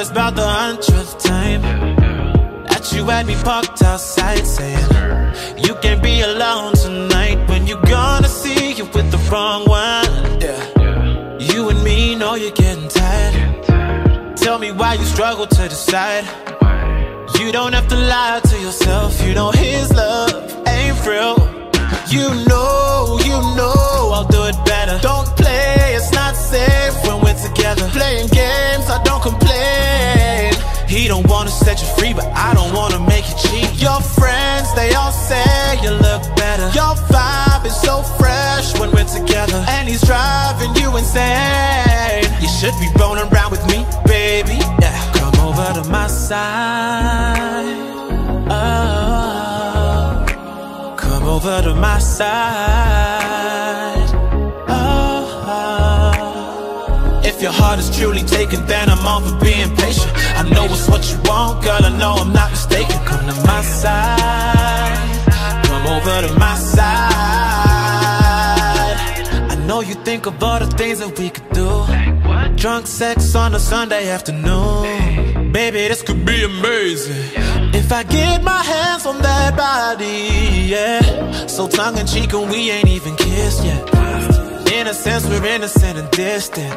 it's about the hundredth time. That you had me parked outside saying You can't be alone tonight When you gonna see you with the wrong one. Yeah. You and me, know you can't tired. Tell me why you struggle to decide. You don't have to lie to yourself. You know his love ain't real. You know, you know I'll do it better. Don't play, it's not safe when we're together. Playing games, I don't complain. He don't wanna set you free, but I don't wanna make you cheat. Your friends, they all say you look better. Your vibe is so fresh when we're together. And he's driving you insane. You should be rolling around with me, baby. Yeah, come over to my side. Oh, come over to my side. Oh, if your heart is truly taken, then I'm all for being patient. I know it's what you want, girl. I know I'm not mistaken. Come to my side. Think of all the things that we could do. Drunk sex on a Sunday afternoon. Baby, this could be amazing. If I get my hands on that body, yeah. So tongue in cheek, and we ain't even kissed yet. In a sense, we're innocent and distant.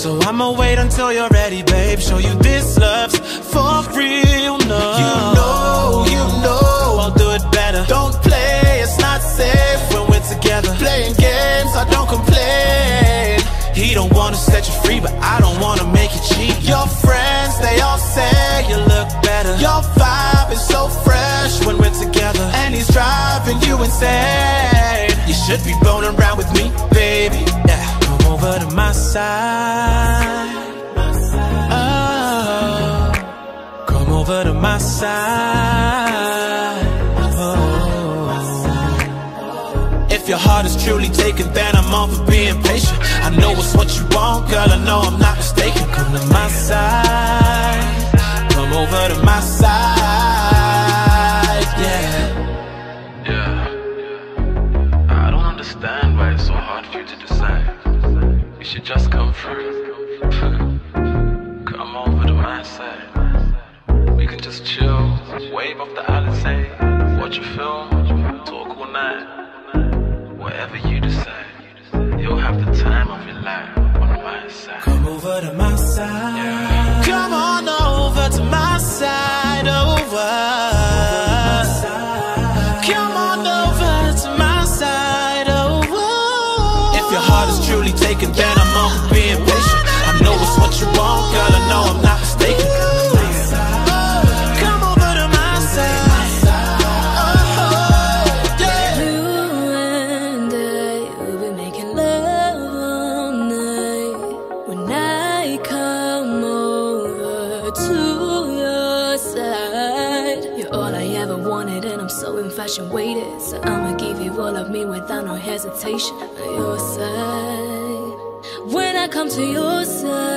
So I'ma wait until you're ready, babe. Show you this love's for real, no. You know, you know, driving you insane. You should be rolling around with me, baby. Yeah, come over to my side. Oh, come over to my side. Oh. If your heart is truly taken, then I'm all for being patient. I know it's what you want, girl. I know I'm not mistaken. Come to my side. Just chill, wave off the Alizé, watch a film, talk all night. Whatever you decide, you'll have the time of your life on my side. Come over to my side. Come on over to my side. Over. Come on over to my side. Over. If your heart is truly taken, then I come over to your side, you're all I ever wanted, and I'm so infatuated. So I'ma give you all of me without no hesitation. Your side. When I come to your side.